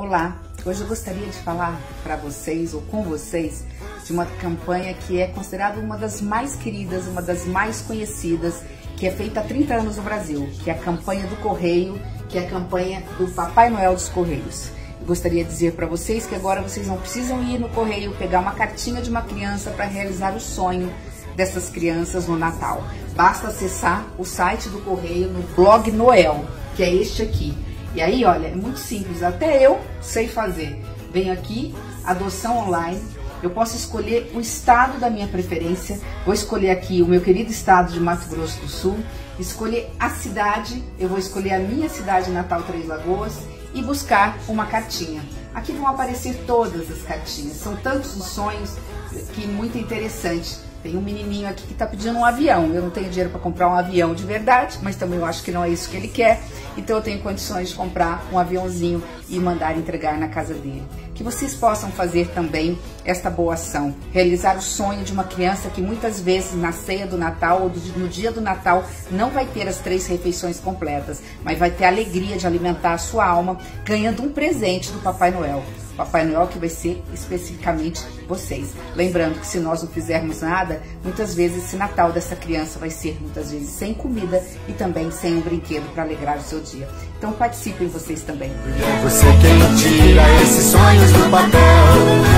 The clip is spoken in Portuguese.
Olá, hoje eu gostaria de falar para vocês ou com vocês de uma campanha que é considerada uma das mais queridas, uma das mais conhecidas, que é feita há 30 anos no Brasil, que é a campanha do Correio, que é a campanha do Papai Noel dos Correios. Gostaria de dizer para vocês que agora vocês não precisam ir no correio pegar uma cartinha de uma criança para realizar o sonho dessas crianças no Natal. Basta acessar o site do correio no blog Noel, que é este aqui e aí, olha, é muito simples, até eu sei fazer. Venho aqui, adoção online, eu posso escolher o estado da minha preferência. Vou escolher aqui o meu querido estado de Mato Grosso do Sul, escolher a cidade, eu vou escolher a minha cidade natal Três Lagoas e buscar uma cartinha. Aqui vão aparecer todas as cartinhas, são tantos os sonhos que muito interessante. Tem um menininho aqui que está pedindo um avião. Eu não tenho dinheiro para comprar um avião de verdade, mas também eu acho que não é isso que ele quer. Então eu tenho condições de comprar um aviãozinho e mandar entregar na casa dele. Que vocês possam fazer também esta boa ação. Realizar o sonho de uma criança que muitas vezes na ceia do Natal ou no dia do Natal não vai ter as três refeições completas, mas vai ter a alegria de alimentar a sua alma ganhando um presente do Papai Noel. Papai Noel que vai ser especificamente vocês. Lembrando que se nós não fizermos nada, muitas vezes esse Natal dessa criança vai ser muitas vezes sem comida e também sem um brinquedo para alegrar o seu dia. Então participem vocês também. Você quem tira esses sonhos do papel.